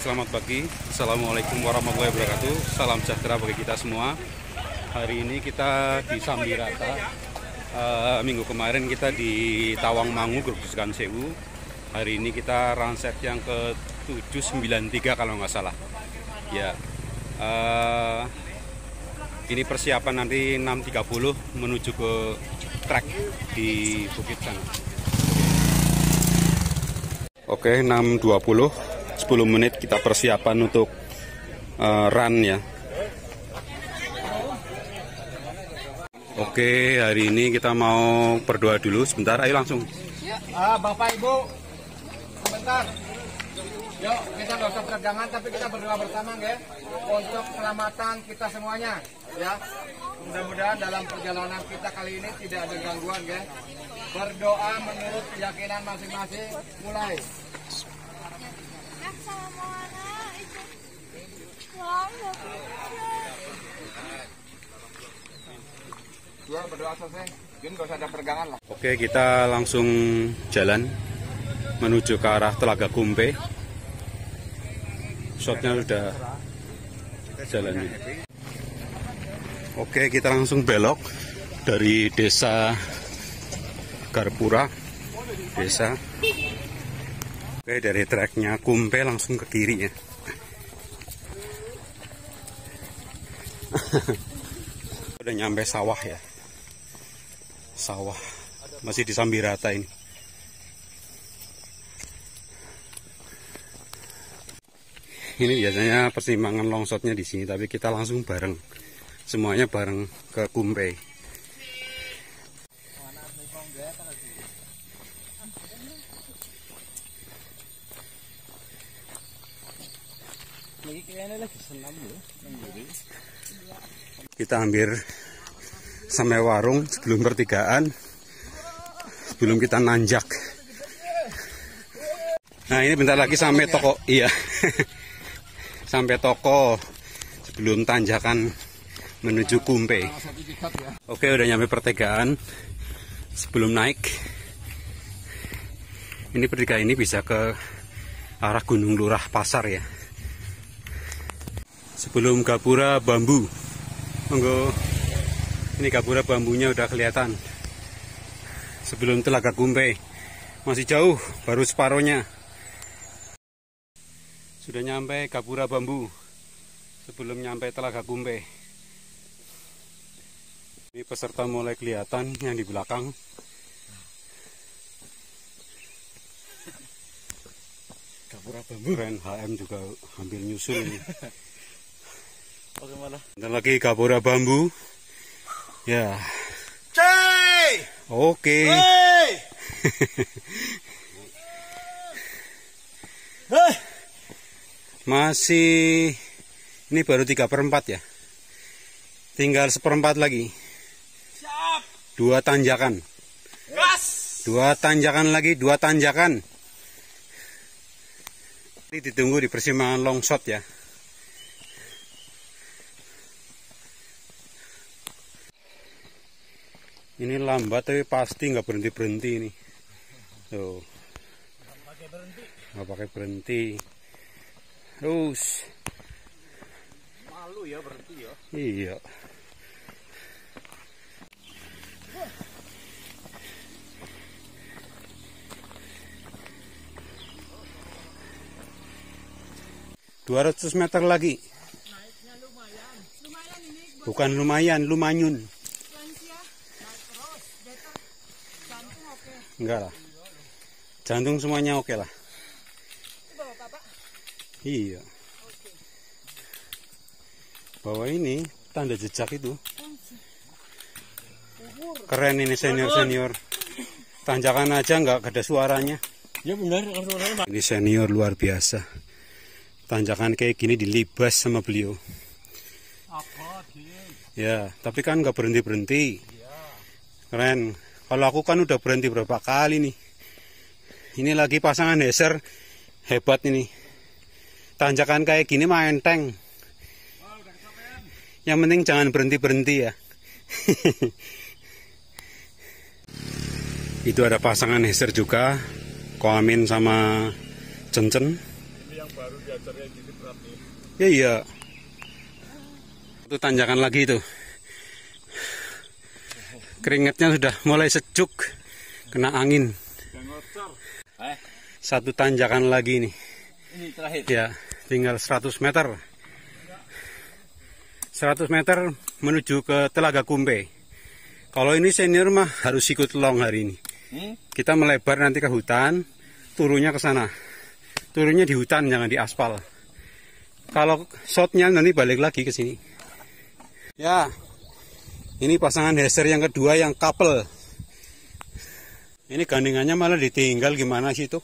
Selamat pagi. Assalamualaikum warahmatullahi wabarakatuh. Salam sejahtera bagi kita semua. Hari ini kita di Sambirata. Eh, minggu kemarin kita di Tawangmangu, Gerbukan Sewu. Hari ini kita ranset yang ke 793 kalau nggak salah. Ya, eh, ini persiapan nanti 6.30 menuju ke trek di Bukit sana. Oke, 6.20 10 menit kita persiapan untuk uh, run ya. Oke, hari ini kita mau berdoa dulu sebentar. Ayo langsung. Ah, Bapak Ibu, sebentar. Yuk, kita nggak usah peregangan, tapi kita berdoa bersama, ya, untuk keselamatan kita semuanya, ya. Mudah-mudahan dalam perjalanan kita kali ini tidak ada gangguan, ya. Berdoa menurut keyakinan masing-masing, mulai. Oke, kita langsung jalan menuju ke arah Telaga Kumpe. Shotnya sudah jalannya. Oke, kita langsung belok dari desa Garpura, desa. Oke, dari treknya Kumpe langsung ke kiri ya. Udah nyampe sawah ya. Sawah. Masih di Sambirata ini. Ini biasanya persimpangan longsotnya di sini, tapi kita langsung bareng. Semuanya bareng ke Kumpe. Kita hampir sampai warung sebelum pertigaan sebelum kita nanjak. Nah ini bentar lagi sampai toko iya. Sampai toko sebelum tanjakan menuju Kumpe. Oke udah nyampe pertigaan. Sebelum naik ini pertigaan ini bisa ke arah Gunung Lurah Pasar ya sebelum Gapura Bambu monggo ini gapura bambunya udah kelihatan. Sebelum telaga kumpe. Masih jauh, baru separohnya. Sudah nyampe gapura bambu. Sebelum nyampe telaga kumpe. Ini peserta mulai kelihatan yang di belakang. Gapura bambu. HM juga hampir nyusul ini. Dan lagi gapura bambu. Ya. Cey! Oke. Masih ini baru tiga perempat ya. Tinggal seperempat lagi. Siap! Dua tanjakan. Gas! Dua tanjakan lagi, dua tanjakan. Ini ditunggu di persimpangan longsot ya. Ini lambat tapi pasti nggak berhenti berhenti ini. Tuh. Nggak pakai berhenti. Terus. Malu ya berhenti ya. Iya. Dua ratus meter lagi. Bukan lumayan, lumanyun. Enggak lah. Jantung semuanya oke lah. Iya. Bahwa ini tanda jejak itu. Keren ini senior-senior. Tanjakan aja nggak ada suaranya. Ya benar, Ini senior luar biasa. Tanjakan kayak gini dilibas sama beliau. Ya, tapi kan nggak berhenti berhenti. Keren. Kalau aku kan udah berhenti berapa kali nih. Ini lagi pasangan Heser hebat ini. Tanjakan kayak gini main tank. Yang penting jangan berhenti berhenti ya. Itu ada pasangan Heser juga, Koamin sama Cencen. Ya iya. Itu tanjakan lagi itu. Keringatnya sudah mulai sejuk. Kena angin. Satu tanjakan lagi nih. Ini terakhir. Ya, tinggal 100 meter. 100 meter menuju ke Telaga Kumpe. Kalau ini senior mah harus ikut long hari ini. Kita melebar nanti ke hutan, turunnya ke sana. Turunnya di hutan, jangan di aspal. Kalau shotnya nanti balik lagi ke sini. Ya, ini pasangan Heser yang kedua yang couple. Ini gandengannya malah ditinggal gimana sih itu?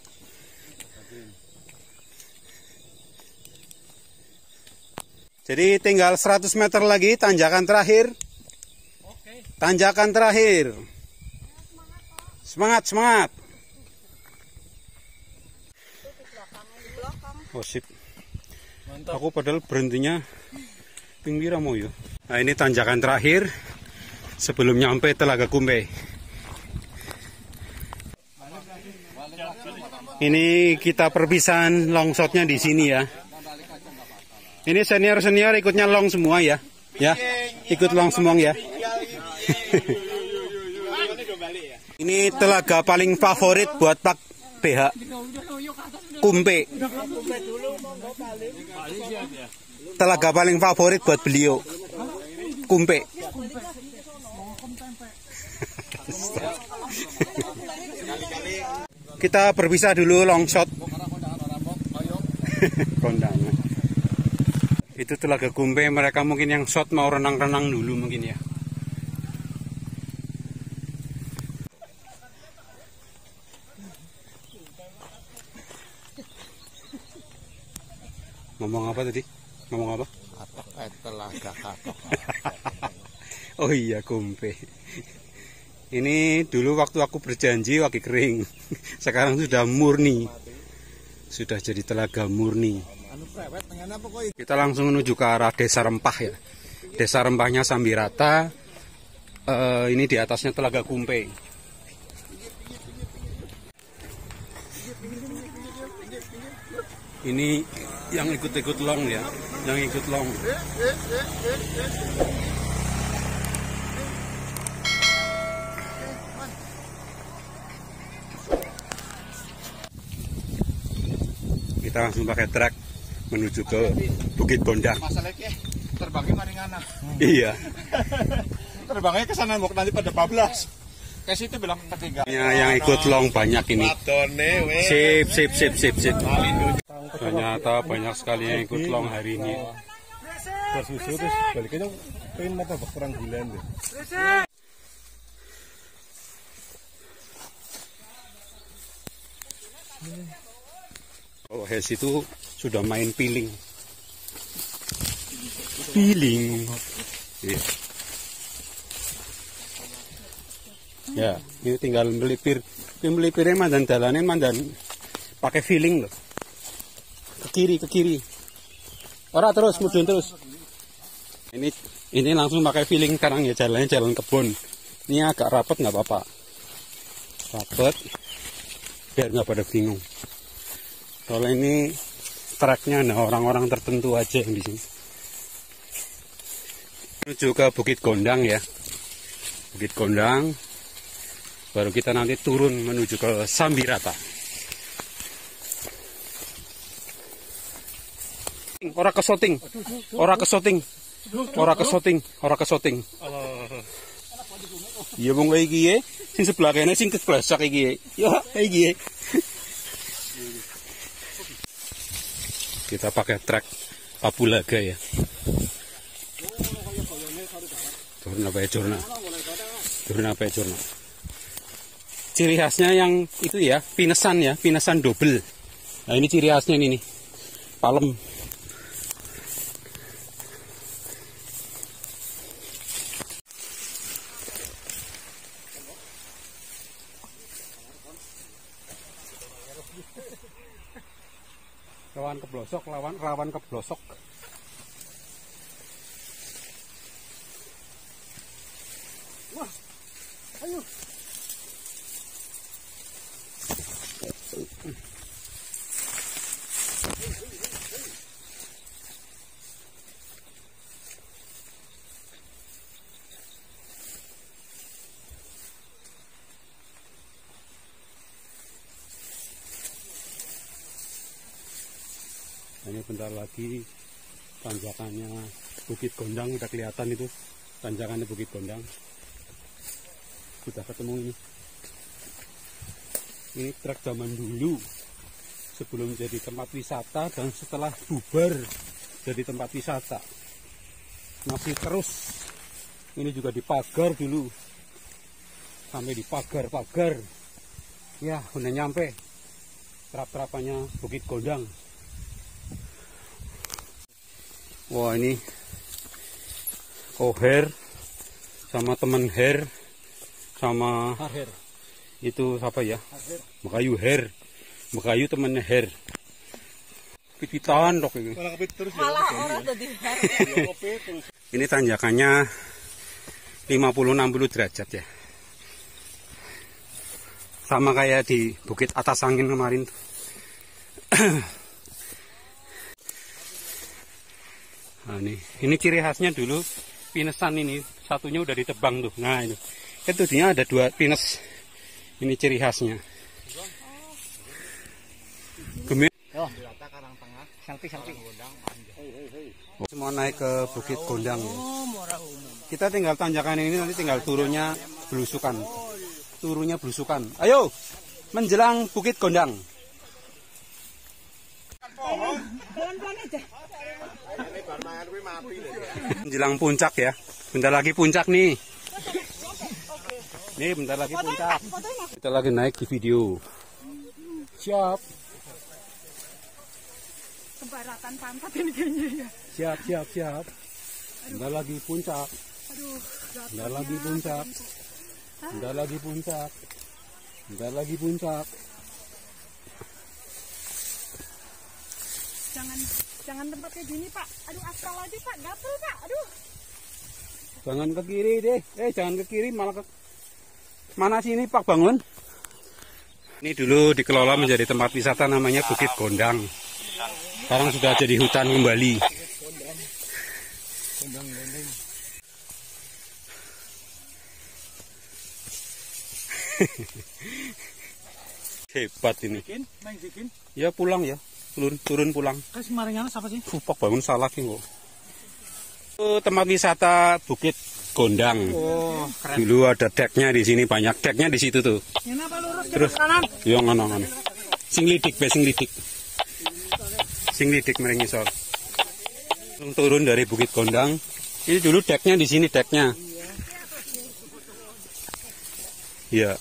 Jadi tinggal 100 meter lagi tanjakan terakhir. Tanjakan terakhir. Semangat, semangat. Oh sip. Aku padahal berhentinya pinggir mau ya. Nah ini tanjakan terakhir sebelum nyampe Telaga Kumbe. Ini kita perpisahan longshotnya di sini ya. Ini senior-senior ikutnya long semua ya. Ya, ikut long semua ya. Ini telaga paling favorit buat Pak PH. Kumpe. Telaga paling favorit buat beliau. Kumpe. Kita berpisah dulu long shot. Kondangan. Itu telaga kumpe mereka mungkin yang shot mau renang-renang dulu mungkin ya. Ngomong apa tadi? Ngomong apa? Eh, telaga. Oh iya kumpe. Ini dulu waktu aku berjanji waktu kering. Sekarang sudah murni. Sudah jadi telaga murni. Anu? Kita langsung menuju ke arah desa rempah ya. Desa rempahnya Sambirata. Eh, ini di atasnya telaga kumpe. Ini yang ikut-ikut long ya, yang ikut long. Kita langsung pakai truk menuju ke Bukit Bondang. Masalahnya terbangnya maringana. Iya. Terbangnya ke sana mau nanti pada bablas. Ke situ bilang ketiga. Ya, yang ikut long banyak ini. Sip, sip, sip, sip, sip. Ternyata banyak sekali yang ikut long hari ini. susu terus baliknya pengen mata kurang bulan deh. Oh, Hes itu sudah main piling. Piling. Iya. Ya, ini tinggal melipir. Ini melipirnya mandan dalanin mandan pakai feeling loh. Ke kiri, ke kiri. Ora terus, mudun terus. Ini ini langsung pakai feeling sekarang ya jalannya jalan kebun. Ini agak rapet nggak apa-apa. Rapet, biar nggak pada bingung. Soalnya ini treknya ada orang-orang tertentu aja yang di sini. Menuju ke Bukit Gondang ya. Bukit Gondang. Baru kita nanti turun menuju ke Sambirata. Ora kesoting. Ora kesoting. Ora kesoting. Ora kesoting. Iya kayak iki ye. Sing sebelah kene sing keblasak iki. Ya, iki ye. Kita pakai trek Papulaga ya. Turun apa ya jurna? Apa ya jurna? Ciri khasnya yang itu ya, pinesan ya, pinesan double. Nah ini ciri khasnya ini nih, palem. Keblosok, lawan rawan keblosok. Wah, ayo. Ini bentar lagi tanjakannya Bukit Gondang udah kelihatan itu tanjakannya Bukit Gondang. Sudah ketemu ini. Ini trek zaman dulu sebelum jadi tempat wisata dan setelah bubar jadi tempat wisata. Masih terus. Ini juga dipagar dulu. Sampai dipagar-pagar ya udah nyampe. Terap-terapannya Bukit Gondang wah ini Koher sama teman Her sama Akhir. itu apa ya Mekayu Her Mekayu temannya Her pipitan dok ini Malah kepit terus ya. Malah orang tadi Kepit terus. ini tanjakannya 50-60 derajat ya sama kayak di Bukit Atas Angin kemarin tuh. nah, ini ini ciri khasnya dulu pinesan ini satunya udah ditebang tuh nah itu itu dia ada dua pines ini ciri khasnya Gemi Selfie selfie. semua naik ke Bukit Gondang ya. Kita tinggal tanjakan ini nanti tinggal turunnya belusukan. Turunnya belusukan. Ayo menjelang Bukit Gondang. Menjelang puncak ya. Bentar lagi puncak nih. Nih bentar lagi puncak. Kita lagi naik di video. Siap, kebaratan pantat ini kayaknya ya. siap, siap, siap. Bentar lagi puncak. Aduh, Bentar lagi puncak. Bentar lagi puncak. Bentar lagi puncak. jangan jangan tempatnya gini pak. Aduh aspal lagi pak, gatel pak. Aduh. Jangan ke kiri deh. Eh, jangan ke kiri malah ke mana sini Pak Bangun? Ini dulu dikelola menjadi tempat wisata namanya Bukit Gondang. Sekarang sudah jadi hutan kembali. Hebat ini. Main bikin. Ya pulang ya. Turun, turun pulang. Kan apa sih? Uh, Bangun salah ki kok. Itu tempat wisata Bukit Gondang. Oh, keren. Dulu ada deknya di sini banyak deknya di situ tuh. Ini apa lurus Terus kanan? yo ngono ngono. Sing lidik be sing lidik. Sing lidik Turun dari Bukit Gondang. Ini dulu deknya di sini deknya. Iya.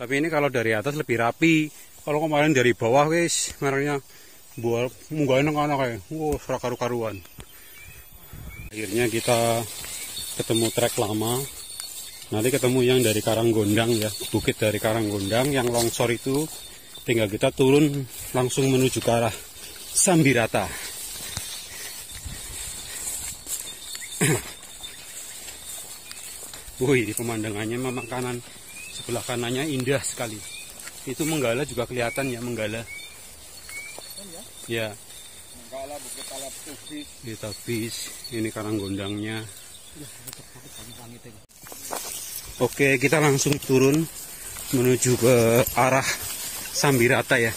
Tapi ini kalau dari atas lebih rapi. Kalau kemarin dari bawah wis merahnya buat munggah nang kana kae. Wah, ora karu-karuan. Akhirnya kita ketemu trek lama. Nanti ketemu yang dari Karanggondang ya, bukit dari Karanggondang yang longsor itu tinggal kita turun langsung menuju ke arah Sambirata. Wih, pemandangannya memang kanan sebelah kanannya indah sekali. Itu Menggala juga kelihatan ya Menggala. Ya. Menggala bukit alat tubis. Kita bis, ini Karanggondangnya. Oke, kita langsung turun menuju ke arah Sambirata ya.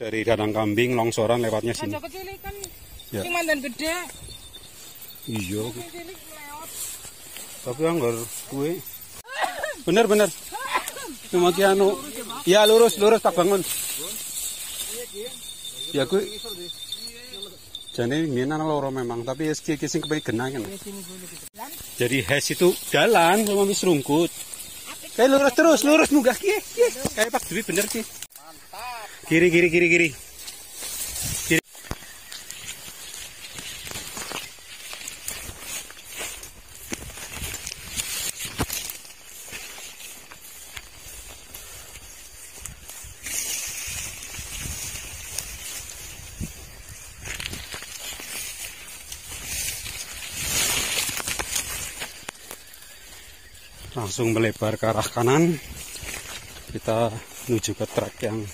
Dari Danang Kambing, longsoran lewatnya sini. Kecil kan. Ya. Gede. Iya, melewat. tapi anggar kue. Bener bener. Cuma ki anu. Ya lurus lurus tak bangun. Ya kue. Jadi anak loro memang, tapi es kiki sing kepengen genah kan. Jadi hes itu jalan sama wis rungkut. Kayak lurus terus, lurus munggah ki. ki. Kayak Pak Dwi bener. Kiri kiri kiri kiri. Kiri. Langsung melebar ke arah kanan. Kita menuju ke trek yang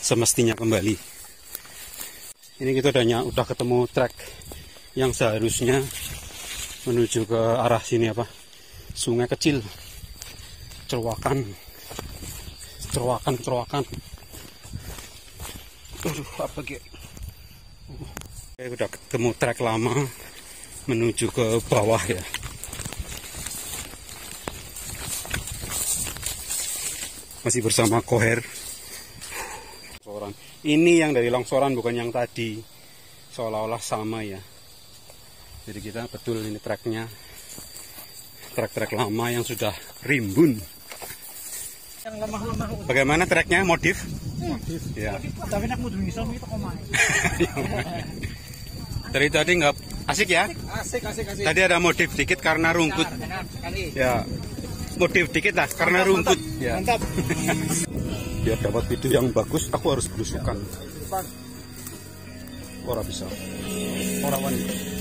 semestinya kembali. Ini kita udah, udah ketemu trek yang seharusnya menuju ke arah sini apa? Sungai kecil. Cerwakan cerwakan cerwakan Aduh, apa ge? Oke, udah ketemu trek lama menuju ke bawah ya masih bersama Koher. Longsoran. Ini yang dari longsoran bukan yang tadi. Seolah-olah sama ya. Jadi kita betul ini treknya. Trek-trek lama yang sudah rimbun. Yang lemah-lemah. Bagaimana treknya? Modif? Modif. Ya. Tapi nak mudun iso itu kok main. Dari tadi nggak asik ya? Asik, asik, asik. Tadi ada modif dikit karena rungkut. Benar. Ya. Modif dikit lah karena rumput. Ya. Mantap. Biar dapat video yang bagus, aku harus belusukan. Ora bisa. Ora wani.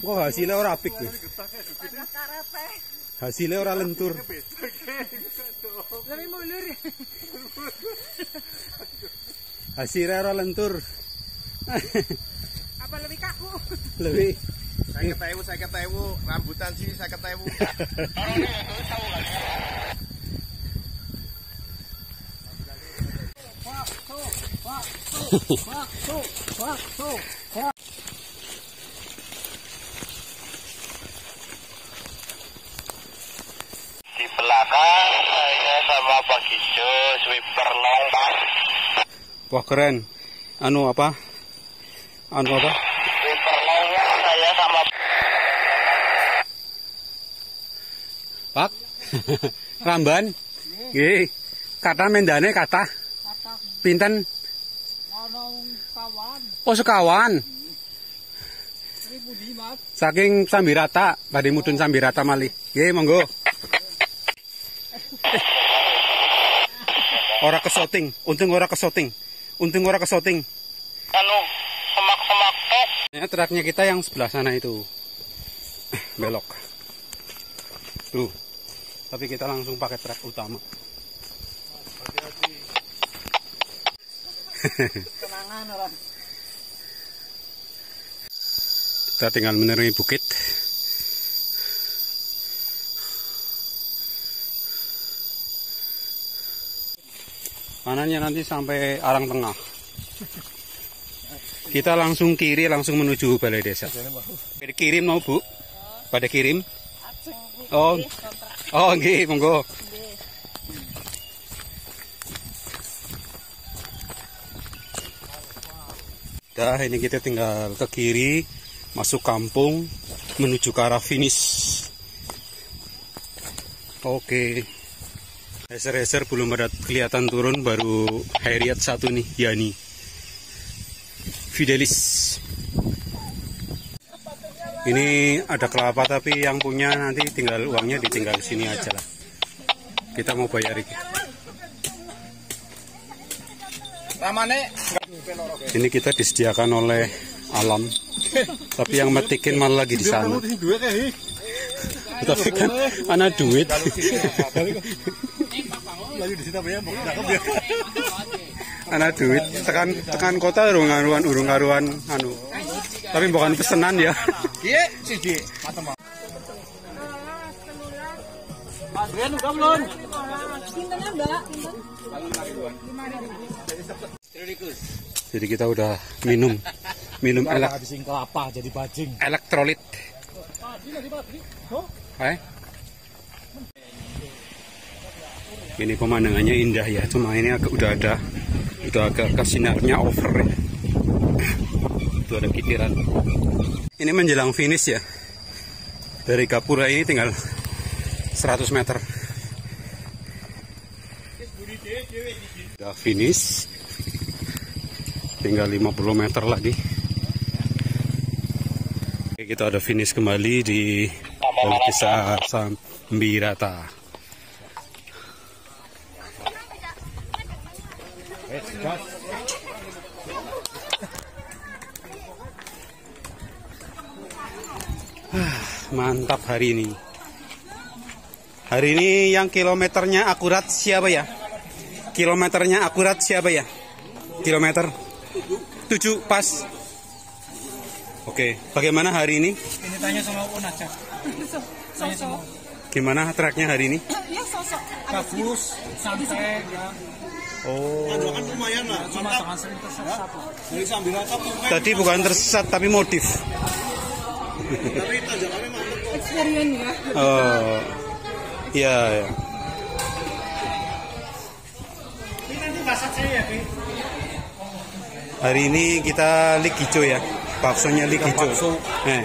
Kok hasilnya ora apik nih? Hasilnya ora lentur. Lebih mulur. Hasilnya ora lentur. Apa lebih kaku? Lebih. Saya ketemu, saya ketemu. Rambutan sini saya ketemu. Di belakang saya sama Pak Gijo, sweeper longpang. Wah keren. Anu apa? Anu apa? Sweeper longpang saya sama Pak. Ramban. Nggih. Kata mendane kata. Pinten? Ono kawan. Oh sekawan. Saking Sambirata, badhe mudun Sambirata malih. Nggih, monggo. Ora kesoting, untung ora kesoting. Untung ora kesoting. anu semak-semak tok. Ya, traknya kita yang sebelah sana itu. Belok. Tuh. Tapi kita langsung pakai truk utama. Kenangan orang. Kita tinggal menerangi bukit. Kanannya nanti sampai arang tengah. Kita langsung kiri, langsung menuju balai desa. Pada kirim mau bu? Pada kirim? Oh, oh, nggih, monggo. Nah, ini kita tinggal ke kiri, masuk kampung, menuju ke arah finish. Oke. Heser-heser belum ada kelihatan turun, baru Harriet satu nih, Yani. Fidelis. Ini ada kelapa tapi yang punya nanti tinggal uangnya ditinggal di sini aja lah. Kita mau bayar ini. Ini kita disediakan oleh alam. Tapi yang metikin malah lagi di sana. Tapi kan anak duit. Lagi di situ apa ya mau cakep ya anak duit tekan tekan kota urung karuan urung karuan anu. Tapi bukan pesenan ya. Iya, siji. Mata mau. Pintennya mbak. Jadi kita udah minum minum elek kelapa jadi bajing elektrolit. Eh? Ini pemandangannya indah ya, cuma ini agak udah ada udah agak kesinarnya over ya. Itu ada kitiran. Ini menjelang finish ya. Dari Gapura ini tinggal 100 meter. Udah finish. Tinggal 50 meter lagi. Oke, kita ada finish kembali di Desa Sambirata. Mantap hari ini. Hari ini yang kilometernya akurat siapa ya? Kilometernya akurat siapa ya? Kilometer 7 pas. Oke, bagaimana hari ini? Ini tanya sama Una, Cak. Sosok. Gimana tracknya hari ini? Ya sosok. Bagus, santai ya. Oh, Cuma tangan sering tersesat. Dari sambil rata tadi bukan tersesat tapi modif. Experience ya. Oh, iya. ya. Hari ini kita lig hijau ya, baksonya lig hijau. Eh,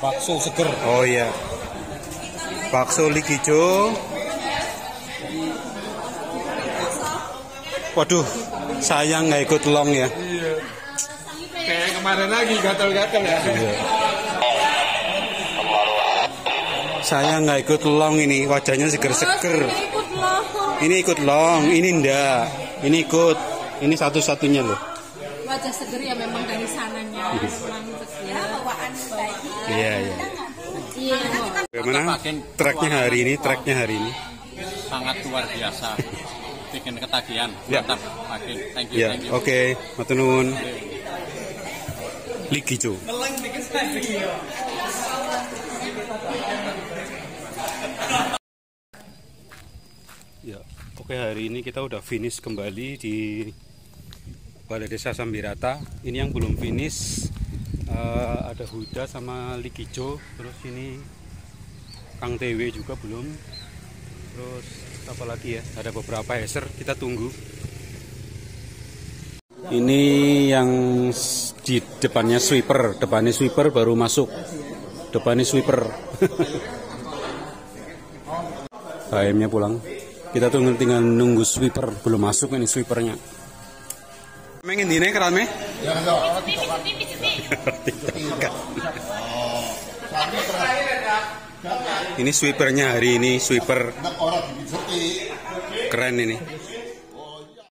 bakso seger oh iya, bakso lig hijau. Waduh, sayang nggak ikut long ya. Kayak kemarin lagi gatel-gatel ya. Saya nggak ikut long ini, wajahnya seger-seger. Ini ikut long, ini ndak. Ini ikut. Ini satu-satunya loh. Wajah seger ya memang dari sananya. Memang seger. Bawaan Iya, iya. Iya. Bagaimana tracknya hari ini? Tracknya hari ini? sangat luar biasa bikin ketagihan Ya. mantap makin thank you Ya, thank you oke. Matur nuwun. Ligi Jo. Ya, oke hari ini kita udah finish kembali di Balai Desa Sambirata. Ini yang belum finish eh, ada Huda sama Likijo. Terus ini Kang TW juga belum. Terus apa lagi ya? Ada beberapa heser kita tunggu. Ini yang di depannya sweeper, depannya sweeper baru masuk. Depannya sweeper. HM-nya pulang. Kita tunggu tinggal nunggu sweeper, belum masuk ini sweepernya. Mengin dine kerame? Ini sweepernya hari ini, sweeper keren ini.